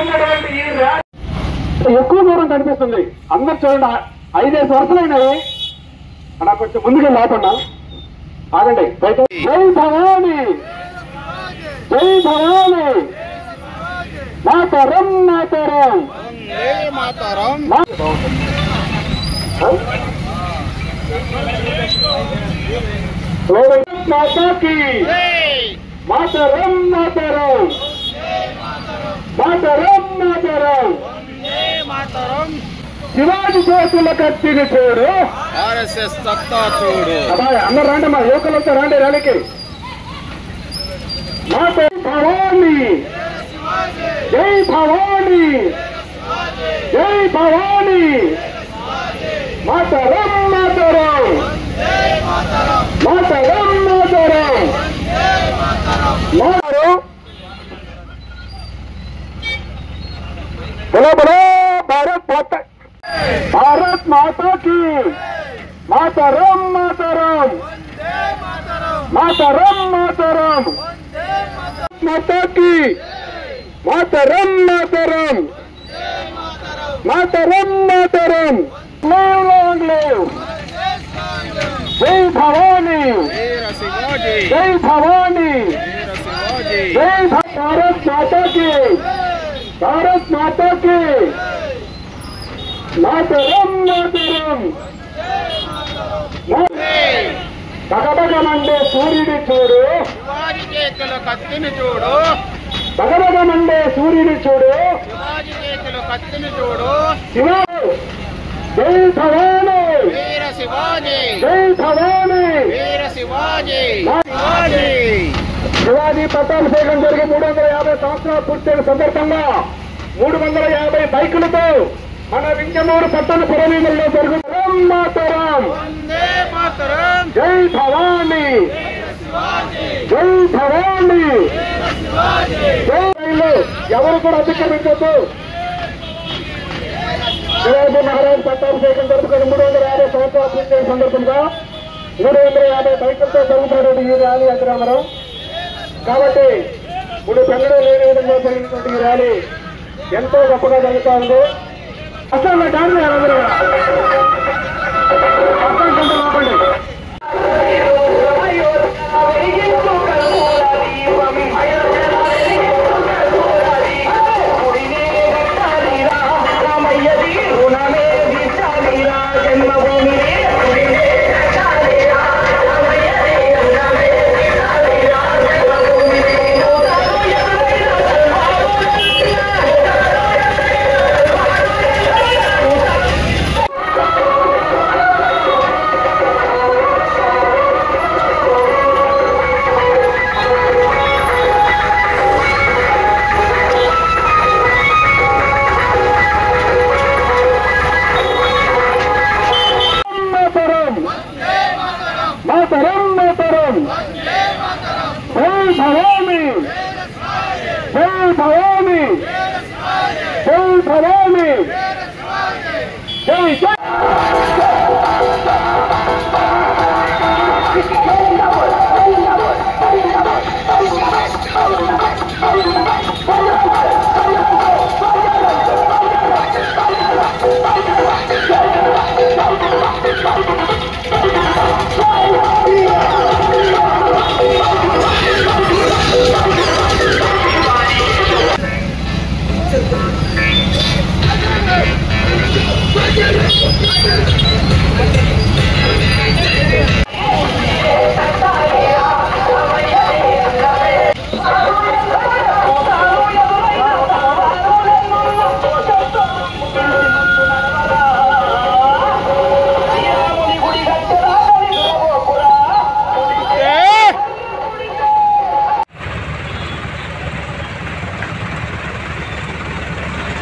జరుగుతున్నటువంటి ఈ ర్యాలీ ఎక్కువ దూరం కనిపిస్తుంది. అందరు చూడండి ఐదేసి వరుసలైనవి అలా కొంచెం ముందుకు లేకుండా ఆగండి. బయట జై భవాని! జై భవాని! మాతరం మాతరం! మాతారం. మాతాకి! మాతరం మాతరం మాతరం మాతరం మాతారం శివాజీ చేతుల కత్తిని చూడు. ఆర్ఎస్ఎస్ సత్తా చూడు. అందరు రండి మా యువకులతో రండి ర్యాలీకి. మాత భవాని. జై భవాని. జై భవాని. మాతరం. మాతరం మాతరం. మాతరం. బలో బలో. माताराम माताराम. माताराम माताराम. माता की माताराम. माताराम माताराम. माताराम जय भवानी. जय भवानी. जय भारत माता की. भारत माता की. మాతరం మాతరం. భగభగమండే సూర్యుడి చూడు. శివాజీ చేతుల కత్తిని చూడు. భగభగమండే సూర్యుడి చూడు. శివాజీ చేతుల కత్తిని చూడు. శివాడు జై భవాని. వీర శివాజీ. జై భవాని. వీర శివాజీ. శివాజీ. శివాజీ పట్టాభిషేకం జరిగి మూడు వందల యాభై సంవత్సరాలు పూర్తయిన సందర్భంగా మూడు వందల యాభై బైకులతో మన వింజమూరు పట్టణ పురవీధుల్లో జరుగుతున్న మాతరం. జై భవాని. జై భవాని. ఎవరు కూడా అతిక్రమించొద్దు. శివాజీ మహారాజ్ పట్టాభిషేకం జరుపుకొని మూడు వందల యాభై సంవత్సరాలు పూర్తయిన సందర్భంగా మూడు వందల యాభై బైకులతో జరుగుతున్నటువంటి ఈ ర్యాలీ అగ్రామరం కాబట్టి ఇప్పుడు పెళ్ళడం లేని విధంగా జరిగినటువంటి ఈ ర్యాలీ ఎంతో గొప్పగా జరుగుతూ ఉంది. అసలు డాన్స్ అందరూ కూడా. అర్థం జై భవాని జై భవాని జై జై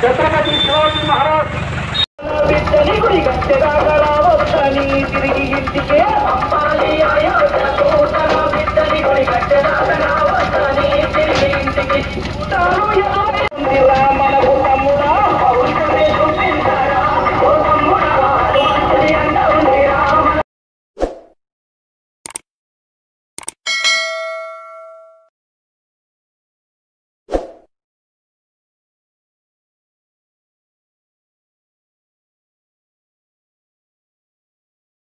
ఛత్రపతి శివాజీ మహారాజ్